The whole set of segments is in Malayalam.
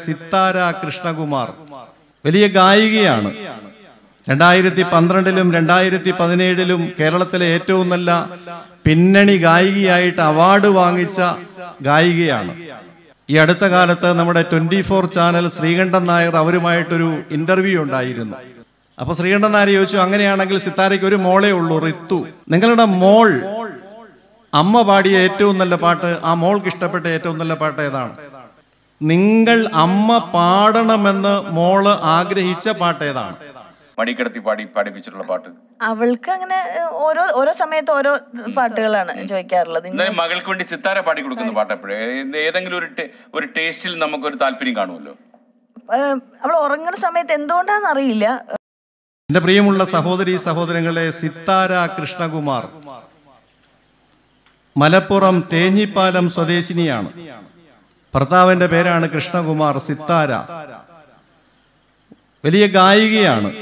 സിത്താര കൃഷ്ണകുമാർ. വലിയ ഗായികയാണ്. രണ്ടായിരത്തി പന്ത്രണ്ടിലും രണ്ടായിരത്തി പതിനേഴിലും കേരളത്തിലെ ഏറ്റവും നല്ല പിന്നണി ഗായികയായിട്ട് അവാർഡ് വാങ്ങിച്ച ഗായികയാണ്. ഈ അടുത്ത കാലത്ത് നമ്മുടെ twenty four channel Sreekandan Nair അവരുമായിട്ടൊരു interview ഉണ്ടായിരുന്നു. അപ്പൊ ശ്രീകണ്ഠൻ നായർ ചോദിച്ചു അങ്ങനെയാണെങ്കിൽ സിത്താരയ്ക്ക് ഒരു മോളേ ഉള്ളൂ റിത്തു. നിങ്ങളുടെ മോൾ. അമ്മ പാടിയ ഏറ്റവും നല്ല പാട്ട് ആ മോൾക്ക് ഇഷ്ടപ്പെട്ട ഏറ്റവും നല്ല പാട്ട് ഏതാണ്? നിങ്ങൾ അമ്മ പാടണമെന്ന് മോൾ ആഗ്രഹിച്ച പാട്ട് ഏതാണ്? മടിക്കിടത്തി പാടി പാടിപ്പിച്ചിട്ടുള്ള പാട്ട്. അവൾക്ക് അങ്ങനെ ഓരോ ഓരോ സമയത്ത് ഓരോ പാട്ടുകളാണ് ചോദിക്കാറുള്ളത്. മകൾക്ക് വേണ്ടി സിത്താര പാടി കൊടുക്കുന്ന പാട്ട് എപ്പോഴും? ഏതെങ്കിലും ഒരു ഒരു ടേസ്റ്റിൽ നമുക്കൊരു താല്പര്യം കാണുമല്ലോ. അവൾ ഉറങ്ങുന്ന സമയത്ത് എന്തുകൊണ്ടാന്ന് അറിയില്ല. എന്റെ പ്രിയമുള്ള സഹോദരി സഹോദരങ്ങളെ സിത്താര കൃഷ്ണകുമാർ. മലപ്പുറം തേഞ്ഞിപ്പാലം സ്വദേശിനിയാണ്. ഭർത്താവിന്റെ പേരാണ് കൃഷ്ണകുമാർ സിത്താര. വലിയ ഗായികയാണ്.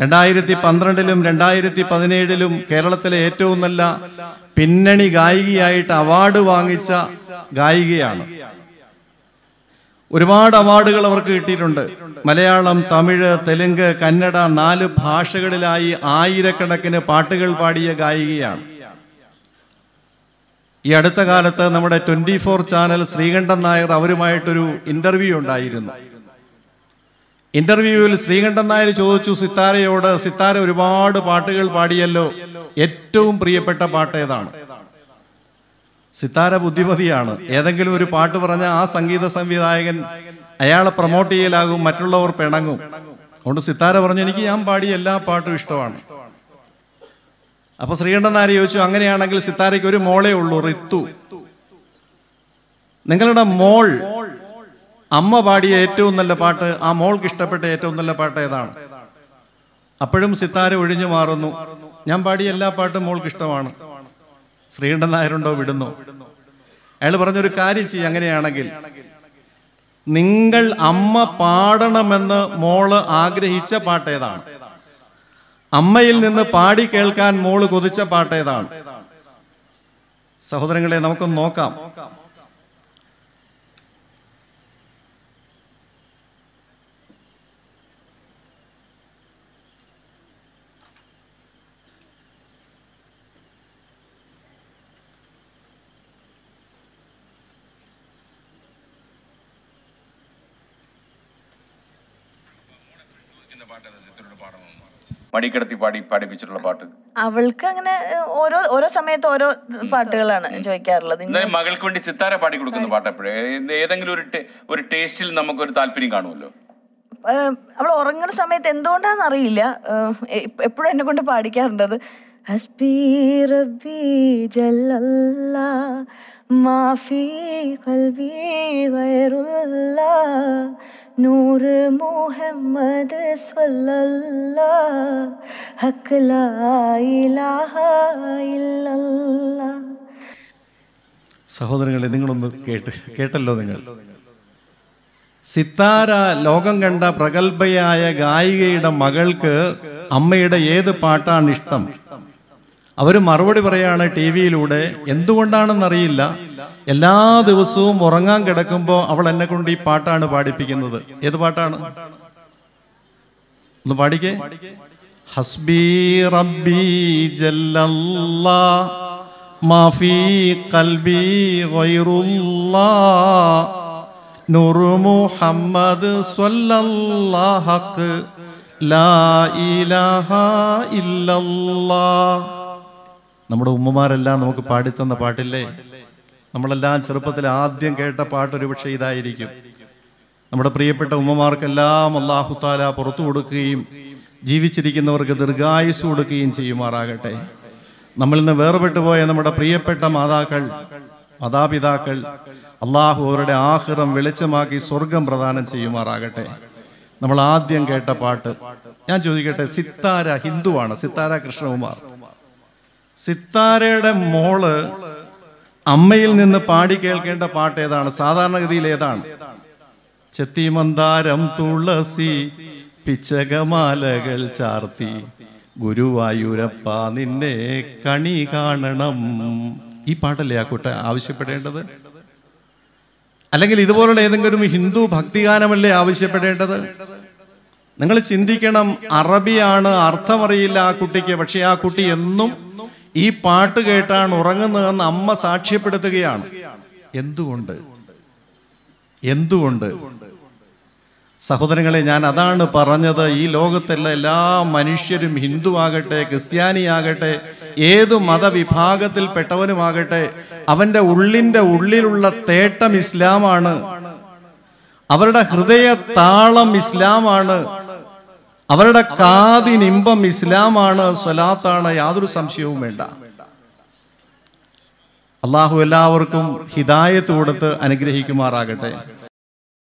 രണ്ടായിരത്തി പന്ത്രണ്ടിലും രണ്ടായിരത്തി പതിനേഴിലും കേരളത്തിലെ ഏറ്റവും നല്ല പിന്നണി ഗായികയായിട്ട് അവാർഡ് വാങ്ങിച്ച ഗായികയാണ്. ഒരുപാട് അവാർഡുകൾ അവർക്ക് കിട്ടിയിട്ടുണ്ട്. മലയാളം തമിഴ് തെലുങ്ക് കന്നഡ നാല് ഭാഷകളിലായി ആയിരക്കണക്കിന് പാട്ടുകൾ പാടിയ ഗായികയാണ്. ഈ അടുത്ത കാലത്ത് നമ്മുടെ twenty four channel Sreekandan Nair അവരുമായിട്ടൊരു interview ഉണ്ടായിരുന്നു. ഇന്റർവ്യൂവിൽ ശ്രീകണ്ഠൻ നായർ ചോദിച്ചു സിത്താരയോട് സിത്താര ഒരുപാട് പാട്ടുകൾ പാടിയല്ലോ. ഏറ്റവും പ്രിയപ്പെട്ട പാട്ട് ഏതാണ്? സിത്താര ബുദ്ധിമതിയാണ്. ഏതെങ്കിലും ഒരു പാട്ട് പറഞ്ഞ ആ സംഗീത സംവിധായകൻ അയാളെ പ്രൊമോട്ട് ചെയ്യലാകും മറ്റുള്ളവർ പിണങ്ങും. അതുകൊണ്ട് സിത്താര പറഞ്ഞു എനിക്ക് ഞാൻ പാടിയ എല്ലാ പാട്ടും ഇഷ്ടമാണ്. അപ്പൊ ശ്രീകണ്ഠൻ നായർ ചോദിച്ചു അങ്ങനെയാണെങ്കിൽ സിത്താരയ്ക്ക് ഒരു മോളേ ഉള്ളൂ റിത്തു. നിങ്ങളുടെ മോൾ അമ്മ പാടിയ ഏറ്റവും നല്ല പാട്ട് ആ മോൾക്ക് ഇഷ്ടപ്പെട്ട ഏറ്റവും നല്ല പാട്ട് ഏതാണ്? അപ്പോഴും സിത്താര ഒഴിഞ്ഞു മാറുന്നു. ഞാൻ പാടിയ എല്ലാ പാട്ടും മോൾക്ക് ഇഷ്ടമാണ്. ശ്രീകണ്ഠൻ നായരുണ്ടോ വിടുന്നു. അയാൾ പറഞ്ഞൊരു കാര്യം ചെയ്യും അങ്ങനെയാണെങ്കിൽ. നിങ്ങൾ അമ്മ പാടണമെന്ന് മോൾ ആഗ്രഹിച്ച പാട്ട് ഏതാണ്? അമ്മയിൽ നിന്ന് പാടി കേൾക്കാൻ മോൾ കൊതിച്ച പാട്ടേതാണ്. സഹോദരങ്ങളെ നമുക്കൊന്ന് നോക്കാം. മടിക്കിടത്തി പാടി പാടിപ്പിച്ചിട്ടുള്ള പാട്ട്. അവൾക്ക് അങ്ങനെ ഓരോ ഓരോ സമയത്ത് ഓരോ പാട്ടുകളാണ് ചോദിക്കാറുള്ളത്. എന്നാലും മകൾക്ക് വേണ്ടി സിത്താര പാടി കൊടുക്കുന്ന പാട്ട് എപ്പോഴും ഏതെങ്കിലും ഒരു ഒരു ടേസ്റ്റിൽ നമുക്കൊരു താല്പര്യം കാണുമല്ലോ. അവൾ ഉറങ്ങുന്ന സമയത്ത് എന്തുകൊണ്ടാണെന്ന് അറിയില്ല. എപ്പോഴും എന്നെ കൊണ്ട് പാടിക്കാറുണ്ട് അത് ഹസ്ബി റബ്ബി ജല്ലല്ലാ മാഫി ഖൽബി ഗൈറുല്ലാ നൂറ് മുഹമ്മദ് സ്വല്ലല്ലാ ഹക്ക് ലാ ഇലാഹ ഇല്ലല്ലാ സഹോദരങ്ങളെ നിങ്ങളൊന്ന് കേട്ട് കേട്ടല്ലോ നിങ്ങൾ. സിത്താര ലോകം കണ്ട പ്രഗത്ഭയായ ഗായികയുടെ മകൾക്ക് അമ്മയുടെ ഏത് പാട്ടാണ് ഇഷ്ടം? അവർ മറുപടി പറയാണ് ടി വിയിലൂടെ. എന്തുകൊണ്ടാണെന്നറിയില്ല. എല്ലാ ദിവസവും ഉറങ്ങാൻ കിടക്കുമ്പോൾ അവൾ എന്നെ കൊണ്ട് ഈ പാട്ടാണ് പാടിപ്പിക്കുന്നത്. ഏത് പാട്ടാണ്? ഒന്ന് പാടിക്കേ. ഹസ്ബി റബ്ബി ജല്ലല്ലാ മാഫി കൽബി ഗൈറുല്ലാ നൂർ മുഹമ്മദ് ഹക്ക് ലാ ഇലാഹ ഇല്ലല്ലാ. നമ്മുടെ ഉമ്മമാരെല്ലാം നമുക്ക് പാടിത്തന്ന പാട്ടില്ലേ? നമ്മളെല്ലാം ചെറുപ്പത്തിൽ ആദ്യം കേട്ട പാട്ട് ഒരുപക്ഷെ ഇതായിരിക്കും. നമ്മുടെ പ്രിയപ്പെട്ട ഉമ്മമാർക്കെല്ലാം അള്ളാഹു താല പുറത്തു കൊടുക്കുകയും ജീവിച്ചിരിക്കുന്നവർക്ക് ദീർഘായുസ് കൊടുക്കുകയും ചെയ്യുമാറാകട്ടെ. നമ്മളിൽ നിന്ന് വേർപെട്ടു പോയ നമ്മുടെ പ്രിയപ്പെട്ട മാതാക്കൾ മാതാപിതാക്കൾ അള്ളാഹു അവരുടെ ആഹ്റം വെളിച്ചമാക്കി സ്വർഗം പ്രദാനം ചെയ്യുമാറാകട്ടെ. നമ്മൾ ആദ്യം കേട്ട പാട്ട്. ഞാൻ ചോദിക്കട്ടെ സിത്താര ഹിന്ദുവാണ് സിത്താര കൃഷ്ണകുമാർ. സിത്താരയുടെ മോൾ അമ്മയിൽ നിന്ന് പാടി കേൾക്കേണ്ട പാട്ട് ഏതാണ്? സാധാരണഗതിയിൽ ഏതാണ്? ചെത്തിമന്താരം തുളസി പിച്ചകമാലകൾ ചാർത്തി ഗുരുവായൂരപ്പ നിന്നെ കണി കാണണം. ഈ പാട്ടല്ലേ ആ കുട്ട ആവശ്യപ്പെടേണ്ടത്? അല്ലെങ്കിൽ ഇതുപോലുള്ള ഏതെങ്കിലും ഹിന്ദു ഭക്തിഗാനമല്ലേ ആവശ്യപ്പെടേണ്ടത്? നിങ്ങൾ ചിന്തിക്കണം അറബിയാണ് അർത്ഥമറിയില്ല ആ കുട്ടിക്ക്. പക്ഷെ ആ കുട്ടി എന്നും ഈ പാട്ട് കേട്ടാണ് ഉറങ്ങുന്നതെന്ന് അമ്മ സാക്ഷ്യപ്പെടുത്തുകയാണ്. എന്തുകൊണ്ട്? എന്തുകൊണ്ട്? സഹോദരങ്ങളെ ഞാൻ അതാണ് പറഞ്ഞത്. ഈ ലോകത്തുള്ള എല്ലാ മനുഷ്യരും ഹിന്ദു ആകട്ടെ ക്രിസ്ത്യാനിയാകട്ടെ ഏതു മതവിഭാഗത്തിൽപ്പെട്ടവനുമാകട്ടെ അവന്റെ ഉള്ളിന്റെ ഉള്ളിലുള്ള തേട്ടം ഇസ്ലാമാണ്. അവരുടെ ഹൃദയ താളം ഇസ്ലാമാണ്. അവരുടെ കാതിനിമ്പം ഇസ്ലാമാണ് സ്വലാത്താണ് യാതൊരു സംശയവും വേണ്ട. അള്ളാഹു എല്ലാവർക്കും ഹിദായത്ത് കൊടുത്ത് അനുഗ്രഹിക്കുമാറാകട്ടെ.